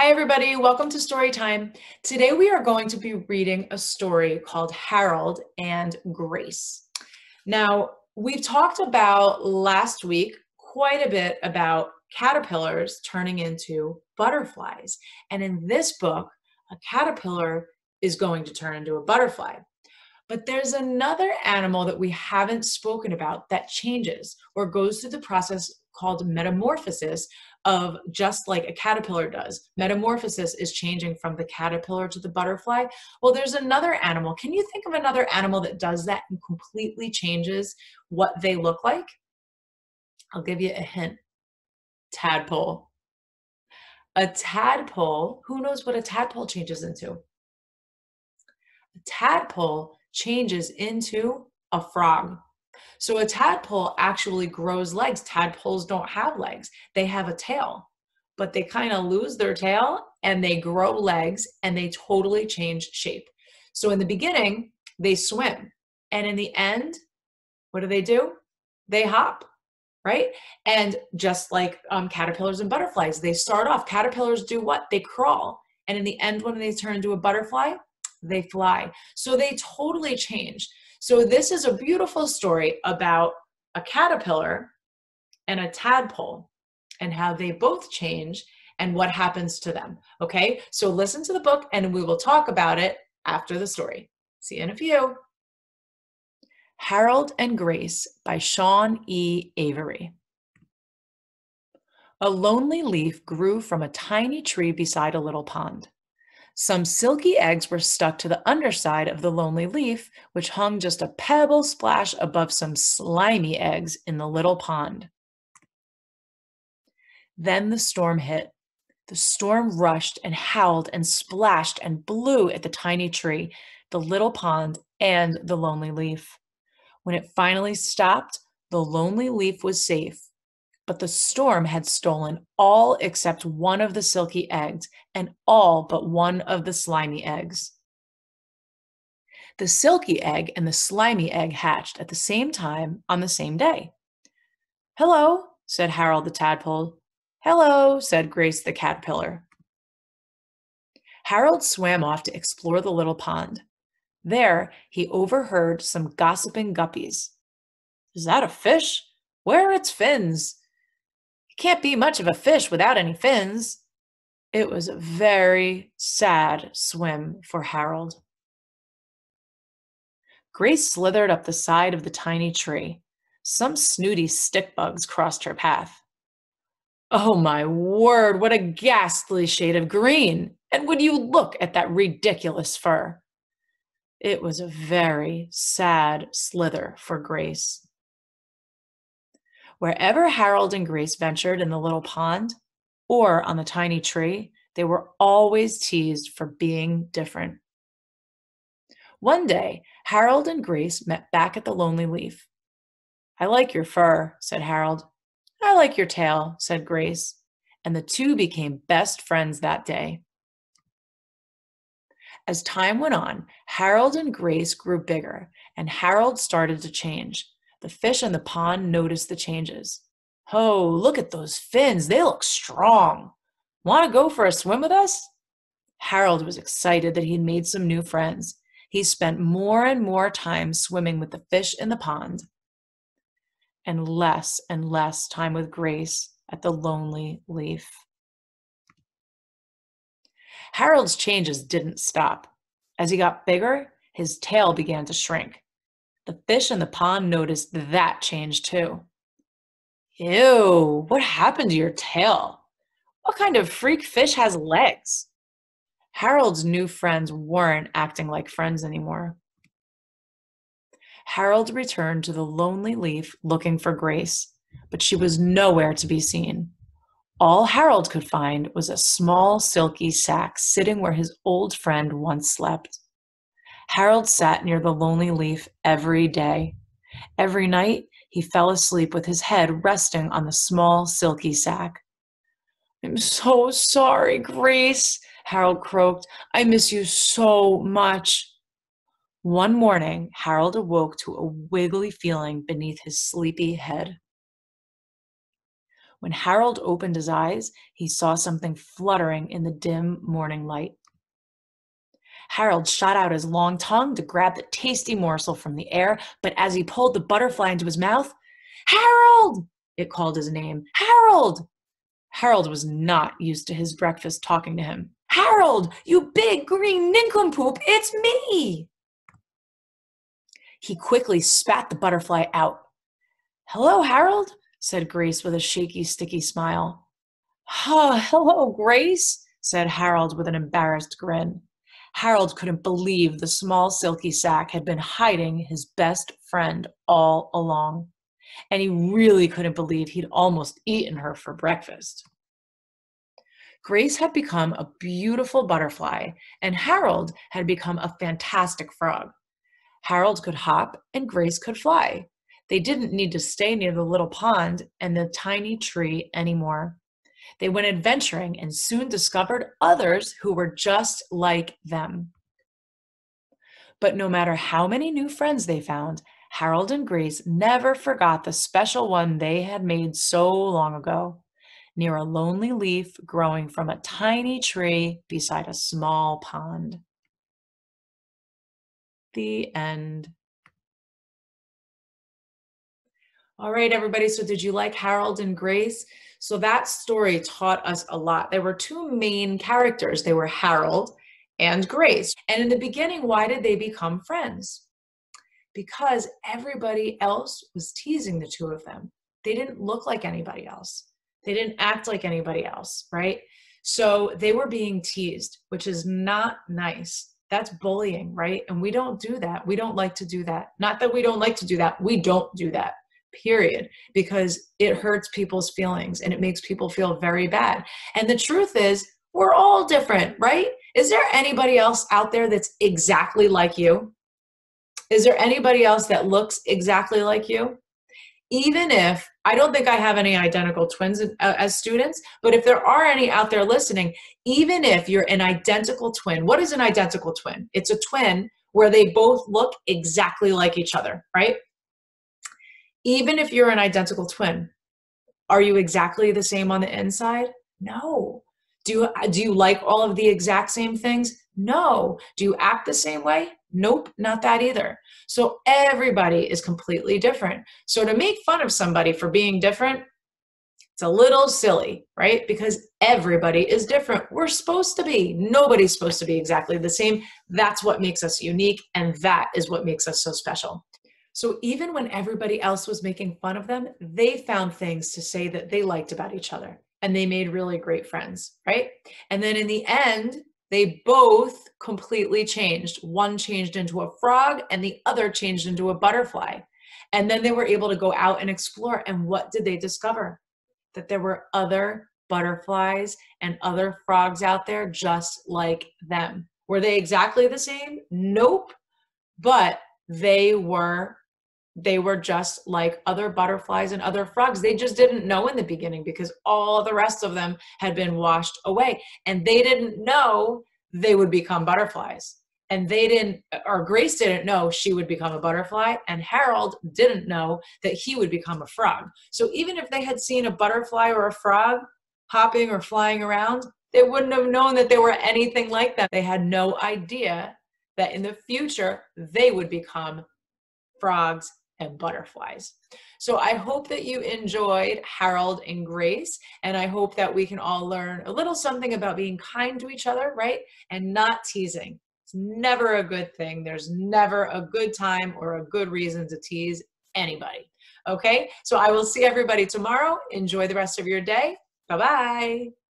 Hi, everybody. Welcome to Story Time. Today we are going to be reading a story called Harold and Grace. Now, we've talked about last week quite a bit about caterpillars turning into butterflies. And in this book, a caterpillar is going to turn into a butterfly. But there's another animal that we haven't spoken about that changes or goes through the process called metamorphosis of just like a caterpillar does. Metamorphosis is changing from the caterpillar to the butterfly. Well, there's another animal. Can you think of another animal that does that and completely changes what they look like? I'll give you a hint. Tadpole. A tadpole, who knows what a tadpole changes into? A tadpole changes into a frog. So a tadpole actually grows legs. Tadpoles don't have legs, they have a tail, but they kind of lose their tail and they grow legs and they totally change shape. So in the beginning, they swim. And in the end, what do they do? They hop, right? And just like um, caterpillars and butterflies, they start off. Caterpillars do what? They crawl. And in the end, when they turn into a butterfly, they fly. So they totally change. So this is a beautiful story about a caterpillar and a tadpole and how they both change and what happens to them. Okay, so listen to the book and we will talk about it after the story. See you in a few. Harold and Grace by Sean E. Avery. A lonely leaf grew from a tiny tree beside a little pond. Some silky eggs were stuck to the underside of the lonely leaf, which hung just a pebble splash above some slimy eggs in the little pond. Then the storm hit. The storm rushed and howled and splashed and blew at the tiny tree, the little pond, and the lonely leaf. When it finally stopped, the lonely leaf was safe but the storm had stolen all except one of the silky eggs and all but one of the slimy eggs. The silky egg and the slimy egg hatched at the same time on the same day. Hello, said Harold the tadpole. Hello, said Grace the caterpillar. Harold swam off to explore the little pond. There, he overheard some gossiping guppies. Is that a fish? Where are its fins? Can't be much of a fish without any fins. It was a very sad swim for Harold. Grace slithered up the side of the tiny tree. Some snooty stick bugs crossed her path. Oh my word, what a ghastly shade of green! And would you look at that ridiculous fur? It was a very sad slither for Grace. Wherever Harold and Grace ventured in the little pond or on the tiny tree, they were always teased for being different. One day, Harold and Grace met back at the Lonely Leaf. I like your fur, said Harold. I like your tail, said Grace, and the two became best friends that day. As time went on, Harold and Grace grew bigger, and Harold started to change. The fish in the pond noticed the changes. Oh, look at those fins. They look strong. Want to go for a swim with us? Harold was excited that he'd made some new friends. He spent more and more time swimming with the fish in the pond and less and less time with Grace at the lonely leaf. Harold's changes didn't stop. As he got bigger, his tail began to shrink. The fish in the pond noticed that change too. Ew, what happened to your tail? What kind of freak fish has legs? Harold's new friends weren't acting like friends anymore. Harold returned to the lonely leaf looking for Grace, but she was nowhere to be seen. All Harold could find was a small silky sack sitting where his old friend once slept. Harold sat near the lonely leaf every day. Every night, he fell asleep with his head resting on the small, silky sack. I'm so sorry, Grace, Harold croaked. I miss you so much. One morning, Harold awoke to a wiggly feeling beneath his sleepy head. When Harold opened his eyes, he saw something fluttering in the dim morning light. Harold shot out his long tongue to grab the tasty morsel from the air, but as he pulled the butterfly into his mouth, Harold! It called his name. Harold! Harold was not used to his breakfast talking to him. Harold, you big green nincompoop, it's me! He quickly spat the butterfly out. Hello, Harold, said Grace with a shaky, sticky smile. Oh, hello, Grace, said Harold with an embarrassed grin. Harold couldn't believe the small silky sack had been hiding his best friend all along. And he really couldn't believe he'd almost eaten her for breakfast. Grace had become a beautiful butterfly, and Harold had become a fantastic frog. Harold could hop, and Grace could fly. They didn't need to stay near the little pond and the tiny tree anymore. They went adventuring and soon discovered others who were just like them. But no matter how many new friends they found, Harold and Grace never forgot the special one they had made so long ago, near a lonely leaf growing from a tiny tree beside a small pond. The end. All right, everybody. So, did you like Harold and Grace? So that story taught us a lot. There were two main characters. They were Harold and Grace. And in the beginning, why did they become friends? Because everybody else was teasing the two of them. They didn't look like anybody else. They didn't act like anybody else, right? So they were being teased, which is not nice. That's bullying, right? And we don't do that. We don't like to do that. Not that we don't like to do that. We don't do that period because it hurts people's feelings and it makes people feel very bad and the truth is we're all different right is there anybody else out there that's exactly like you is there anybody else that looks exactly like you even if I don't think I have any identical twins uh, as students, but if there are any out there listening, even if you're an identical twin, what is an identical twin? It's a twin where they both look exactly like each other, right? Even if you're an identical twin, are you exactly the same on the inside? No. Do you, uh, do you like all of the exact same things? No. Do you act the same way? Nope, not that either. So everybody is completely different. So to make fun of somebody for being different, it's a little silly, right? Because everybody is different. We're supposed to be. Nobody's supposed to be exactly the same. That's what makes us unique, and that is what makes us so special. So even when everybody else was making fun of them, they found things to say that they liked about each other and they made really great friends, right? And then in the end, they both completely changed. One changed into a frog and the other changed into a butterfly. And then they were able to go out and explore. And what did they discover? That there were other butterflies and other frogs out there just like them. Were they exactly the same? Nope. But they were they were just like other butterflies and other frogs. They just didn't know in the beginning because all the rest of them had been washed away. And they didn't know they would become butterflies. And they didn't, or Grace didn't know she would become a butterfly, and Harold didn't know that he would become a frog. So even if they had seen a butterfly or a frog hopping or flying around, they wouldn't have known that they were anything like that. They had no idea that in the future they would become frogs and butterflies. So I hope that you enjoyed Harold and Grace, and I hope that we can all learn a little something about being kind to each other, right? And not teasing. It's never a good thing. There's never a good time or a good reason to tease anybody. Okay, so I will see everybody tomorrow. Enjoy the rest of your day. Bye bye.